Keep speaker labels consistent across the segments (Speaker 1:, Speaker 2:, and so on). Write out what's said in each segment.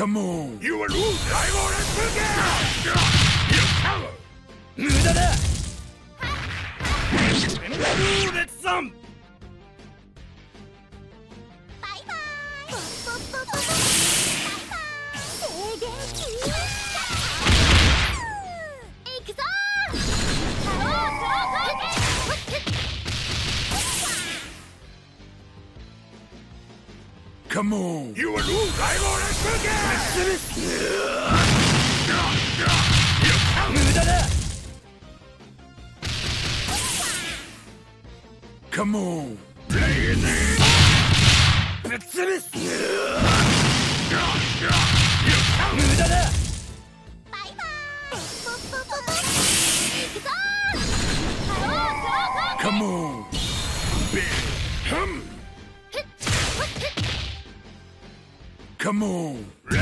Speaker 1: Come on!
Speaker 2: You will lose! I will forget! You coward! That's some!
Speaker 1: Come on!
Speaker 2: You will lose! I will let You coward!
Speaker 3: 無駄だ
Speaker 1: Come on!
Speaker 3: ぶっ潰す
Speaker 2: You
Speaker 3: 無駄だ
Speaker 4: バイバイポッポッポッポ行くぞおー
Speaker 1: Come on!
Speaker 2: Hum!
Speaker 1: Come on!
Speaker 3: ぶっ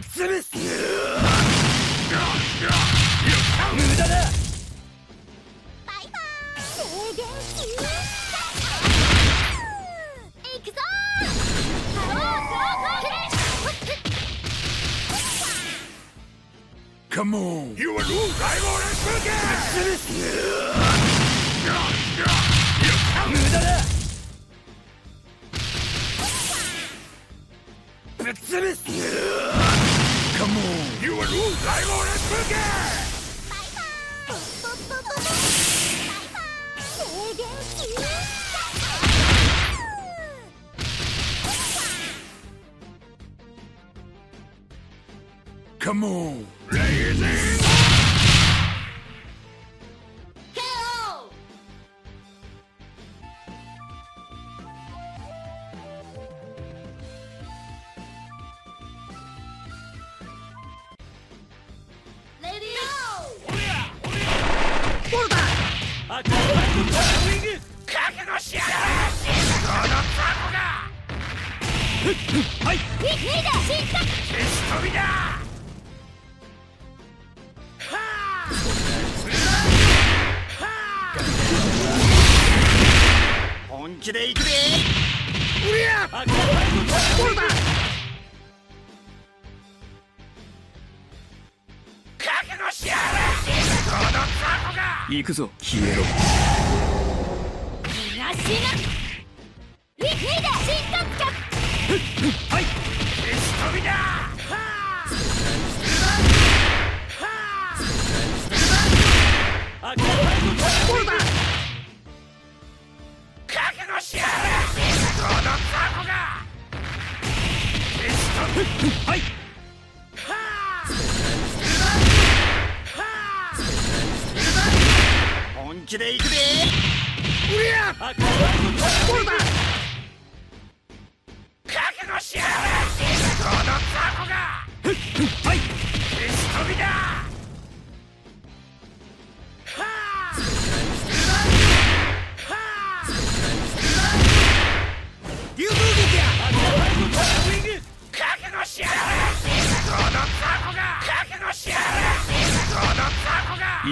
Speaker 3: 潰す無駄だ
Speaker 4: バイバイ静電気行くぞおー
Speaker 1: Come on!
Speaker 2: You will lose! I will let
Speaker 1: Come on!
Speaker 4: KO レ
Speaker 3: 本気で行くぜ
Speaker 2: うりゃ！
Speaker 3: 赤いライトウィング
Speaker 2: 覚悟しやがれ。このタコが。
Speaker 1: 行くぞ。消えろ。
Speaker 4: 逃がしな
Speaker 3: はい。
Speaker 2: 消し飛びだ。
Speaker 3: 赤い
Speaker 2: タコが。消し飛び
Speaker 3: はい。本気で行くぜ
Speaker 2: うりゃ覚悟しやがれこのタコが。
Speaker 3: はい。
Speaker 2: 消し飛びだ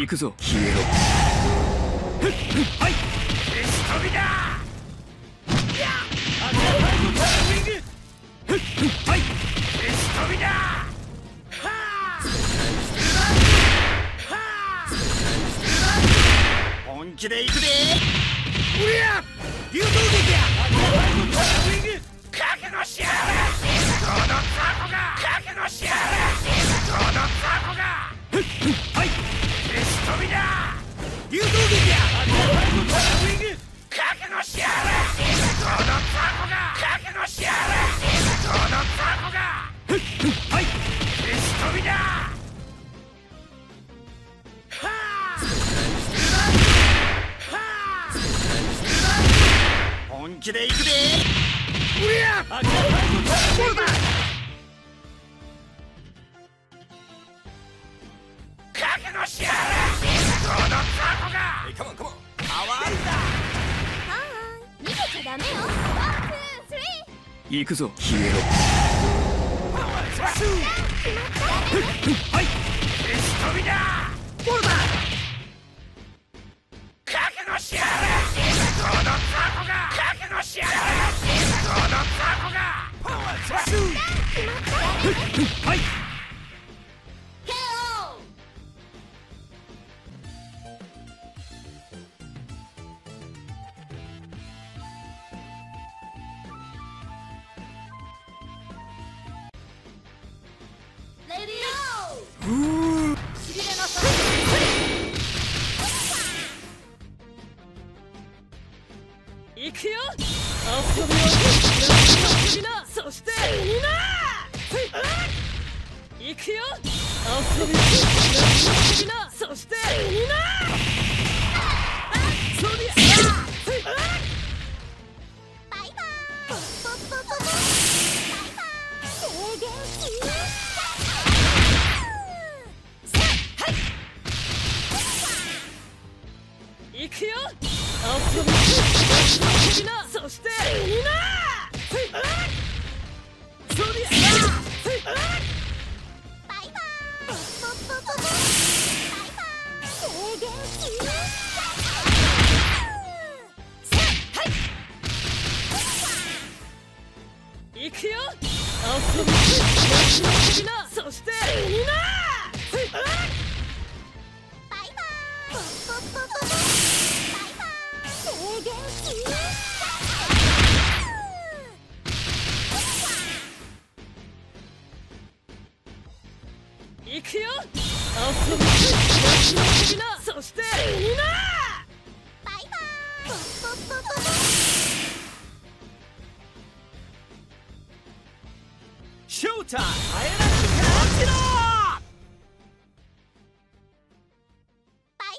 Speaker 1: 行くぞ。消えろ。
Speaker 3: はい。
Speaker 2: 消し飛びだ。
Speaker 3: 赤いライトウィングはい。
Speaker 2: 消し飛びだ。
Speaker 3: 本気で行くぜ
Speaker 2: うりゃ。
Speaker 3: 流動劇や。赤いライトウィング
Speaker 2: 覚悟しやがれ。このタコが。覚悟しやがれ。このタコが。
Speaker 3: はい。
Speaker 2: 消し飛びだ
Speaker 3: 流動劇や赤行く
Speaker 1: ぞ。消えろ。
Speaker 3: はい。
Speaker 2: 消し飛びだ
Speaker 3: はい遊びは遊びなそしてみんなそりゃ
Speaker 4: バイバイポッポッポッポバイ
Speaker 3: 行くよ。遊びは遊びなそしてみんな
Speaker 4: バイバイ
Speaker 3: ショータイあえなく感じろ
Speaker 4: バイ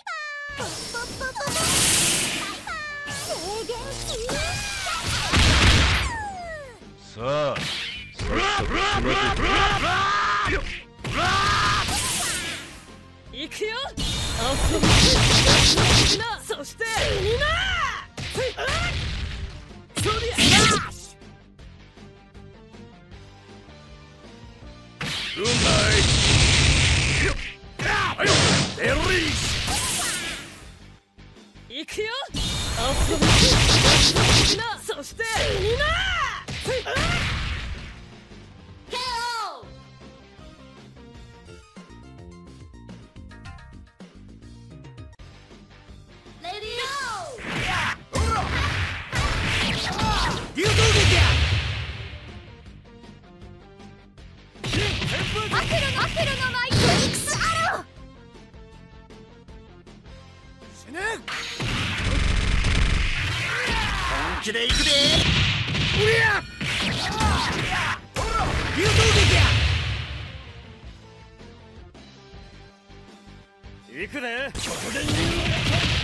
Speaker 4: バイポッポッポッポバイバイ制限
Speaker 1: さあさっさと決めて
Speaker 3: そしてみんなそりゃ
Speaker 1: うまいエリー
Speaker 3: 行くよ。遊びそしてみんな
Speaker 4: アクロのアクロのマイクフェニックスアロー
Speaker 3: 死ぬ
Speaker 1: 本気で行くで。
Speaker 3: うりゃ流動劇や行くね極限流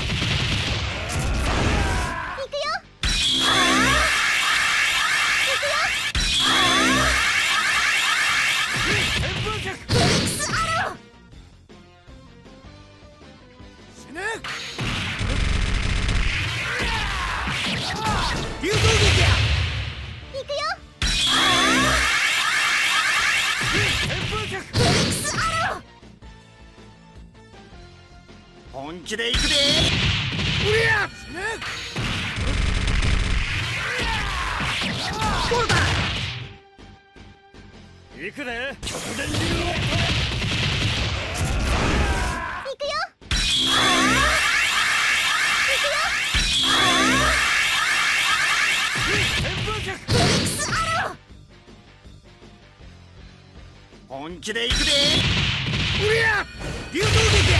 Speaker 1: 本気で行くで。
Speaker 3: うりゃルだ？行くね極限流
Speaker 4: 行くよ。行くよックスアロー
Speaker 1: 本気で行くで。
Speaker 3: うりゃ流動劇や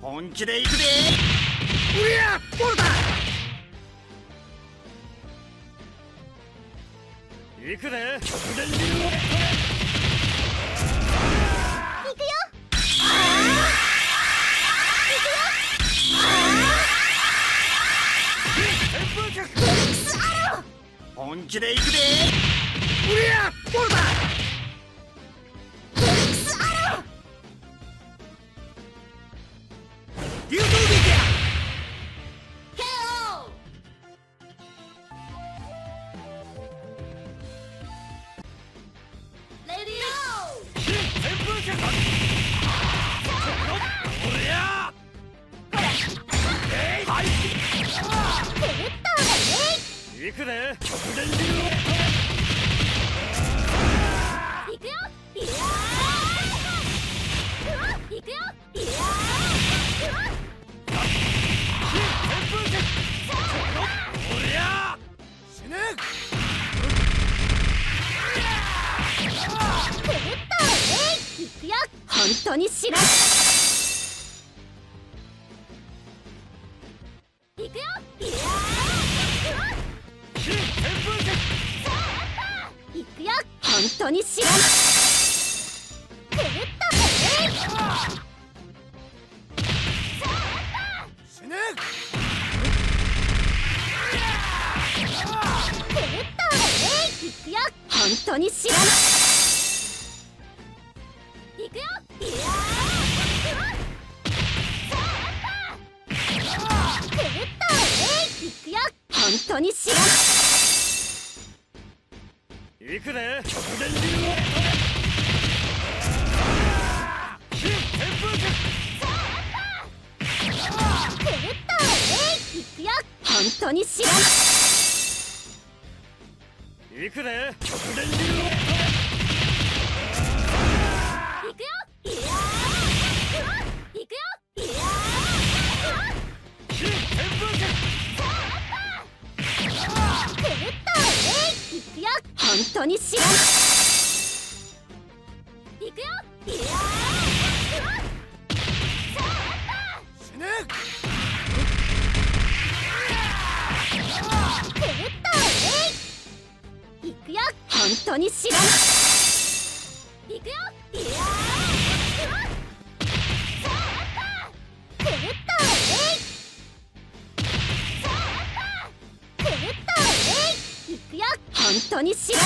Speaker 1: 本気で行くで
Speaker 3: うりゃ
Speaker 1: 気で行くで
Speaker 3: うりゃ
Speaker 1: 行くで
Speaker 4: 行くよ。いくよ。本当に知らよ。本当に知らんくぐったえい。
Speaker 2: 死ね
Speaker 4: くぐったえいくよ。本当に知らん行くよい。やーうわくぐったえいくよ本当に知らん
Speaker 1: 行くで
Speaker 4: くぐったえい行くよ。本当に知らん
Speaker 1: 行くで
Speaker 4: 行くよいに知らん行くよ。いやーうわくぐったえいくぐったえい行くよ本当に知らん